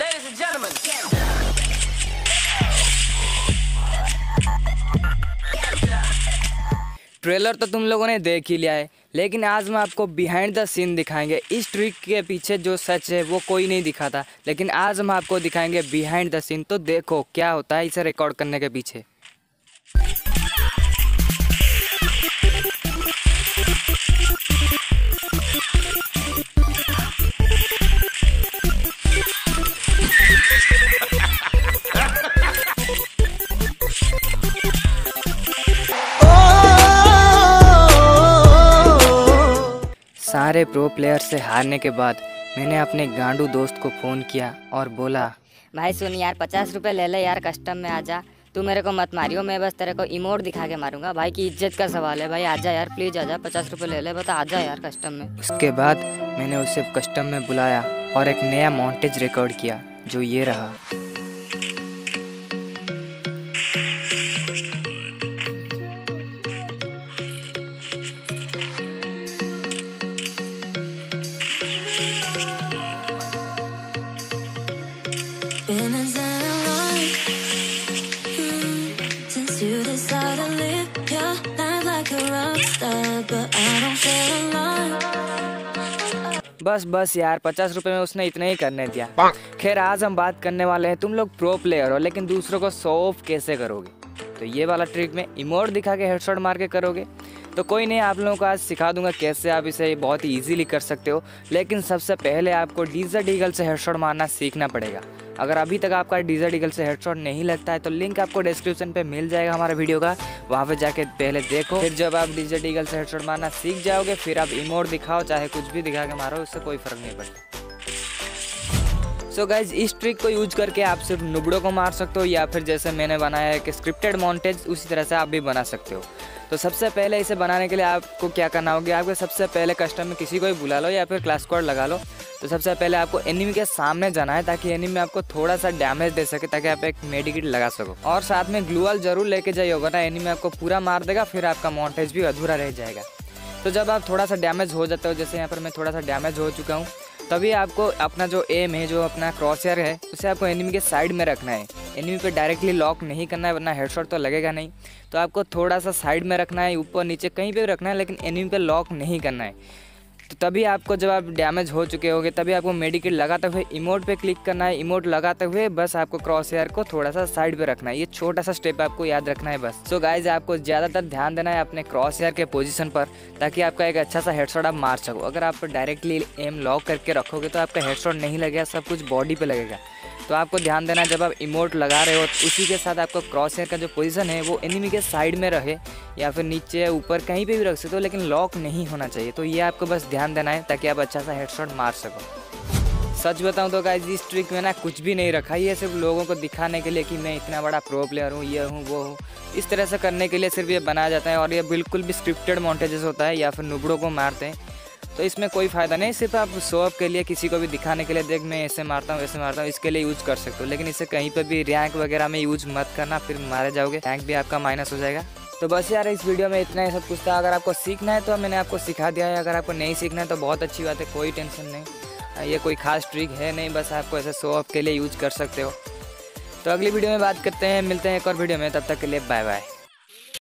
Ladies and gentlemen. Trailer तो तुम लोगों ने देख ही लिया है, लेकिन आज मैं आपको बिहाइंड द सीन दिखाएँगे। इस ट्रिक के पीछे जो सच है, वो कोई नहीं दिखाता, लेकिन आज हम आपको दिखाएँगे बिहाइंड द सीन तो देखो, क्या होता है इसे रिकॉर्ड करने के पीछे। सारे प्रो प्लेयर से हारने के बाद मैंने अपने गांडू दोस्त को फ़ोन किया और बोला भाई सुन यार पचास रुपए ले ले यार कस्टम में आजा तू मेरे को मत मारियो मैं बस तेरे को इमोट दिखा के मारूँगा। भाई की इज़्ज़त का सवाल है भाई आजा यार प्लीज़ आजा पचास रुपए ले ले बता आजा यार कस्टम में। उसके बाद मैंने उसे कस्टम में बुलाया और एक नया मॉन्टेज रिकॉर्ड किया जो ये रहा। You live your life like a rock star, but I don't feel alive. बस बस यार पचास रुपए में उसने इतना ही करने दिया। खैर आज हम बात करने वाले हैं तुम लोग प्रो प्लेयर हो लेकिन दूसरों को ऑफ़ कैसे करोगे? तो ये वाला ट्रिक में इमोट दिखा के हेडशॉट मार के करोगे। तो कोई नहीं आप लोगों को आज सिखा दूँगा कैसे आप इसे बहुत ही इजीली कर सकते हो लेकिन सबसे पहले आपको डीजर डीगल से हेडशॉट मारना सीखना पड़ेगा। अगर अभी तक आपका डीजर डीगल से हेडशॉट नहीं लगता है तो लिंक आपको डिस्क्रिप्शन पे मिल जाएगा हमारे वीडियो का। वहाँ पे जाके पहले देखो। फिर जब आप डीजर डीगल से हेडशॉट मारना सीख जाओगे, फिर आप इमोट दिखाओ, चाहे कुछ भी दिखा के मारो, उससे कोई फ़र्क नहीं पड़ता। सो गाइज़ इस ट्रिक को यूज़ करके आप सिर्फ़ नुबड़ों को मार सकते हो या फिर जैसे मैंने बनाया है कि स्क्रिप्टेड मॉन्टेज उसी तरह से आप भी बना सकते हो। तो सबसे पहले इसे बनाने के लिए आपको क्या करना होगा आपको सबसे पहले कस्टम में किसी को भी बुला लो या फिर क्लास कोड लगा लो। तो सबसे पहले आपको एनिमी के सामने जाना है ताकि एनिमी आपको थोड़ा सा डैमेज दे सके ताकि आप एक मेडिकेट लगा सको। और साथ में ग्लूअल ज़रूर लेके जाइए होगा ना एनिमी आपको पूरा मार देगा, फिर आपका मॉन्टेज भी अधूरा रह जाएगा। तो जब आप थोड़ा सा डैमेज हो जाते हो, जैसे यहाँ पर मैं थोड़ा सा डैमेज हो चुका हूँ तभी आपको अपना जो एम है, जो अपना क्रॉसर है, उसे आपको एनिमी के साइड में रखना है। एनिमी पे डायरेक्टली लॉक नहीं करना है, वरना हेडशॉट तो लगेगा नहीं। तो आपको थोड़ा सा साइड में रखना है, ऊपर नीचे कहीं पे रखना है, लेकिन एनिमी पे लॉक नहीं करना है। तो तभी आपको जब आप डैमेज हो चुके होंगे, तभी आपको मेडिकेट लगाते हुए इमोट पे क्लिक करना है। इमोट लगाते हुए बस आपको क्रॉस हेयर को थोड़ा सा साइड पे रखना है। ये छोटा सा स्टेप आपको याद रखना है बस। सो गाइज़ आपको ज़्यादातर ध्यान देना है अपने क्रॉस हेयर के पोजीशन पर, ताकि आपका एक अच्छा सा हेडशॉट आप मार सको। अगर आप डायरेक्टली एम लॉक करके रखोगे तो आपका हेडशॉट नहीं लगेगा, सब कुछ बॉडी पर लगेगा। तो आपको ध्यान देना जब आप इमोट लगा रहे हो तो उसी के साथ आपको क्रॉस हेयर का जो पोजीशन है, वो एनिमी के साइड में रहे, या फिर नीचे ऊपर कहीं पे भी रख सकते हो, लेकिन लॉक नहीं होना चाहिए। तो ये आपको बस ध्यान देना है, ताकि आप अच्छा सा हेडशॉट मार सको। सच बताऊँ तो गाइज़ इस ट्रिक में ना कुछ भी नहीं रखा। ये सिर्फ़ लोगों को दिखाने के लिए कि मैं इतना बड़ा प्रो प्लेयर हूँ, ये हूँ, वो हूँ। इस तरह से करने के लिए सिर्फ़ ये बनाया जाता है, और ये बिल्कुल भी स्क्रिप्टेड मॉन्टेजेस होता है, या फिर नुबड़ों को मारते हैं। तो इसमें कोई फ़ायदा नहीं। सिर्फ़ आप शोअप के लिए किसी को भी दिखाने के लिए देख, मैं ऐसे मारता हूँ ऐसे मारता हूँ, इसके लिए यूज़ कर सकते हो। लेकिन इसे कहीं पर भी रैंक वगैरह में यूज़ मत करना, फिर मारे जाओगे। रैंक भी आपका माइनस हो जाएगा। तो बस यार, इस वीडियो में इतना ही सब कुछ था। अगर आपको सीखना है तो मैंने आपको सिखा दिया है। अगर आपको नहीं सीखना है तो बहुत अच्छी बात है, कोई टेंशन नहीं। ये कोई खास ट्रिक है नहीं, बस आपको ऐसे शो ऑफ़ के लिए यूज़ कर सकते हो। तो अगली वीडियो में बात करते हैं, मिलते हैं एक और वीडियो में, तब तक के लिए बाय बाय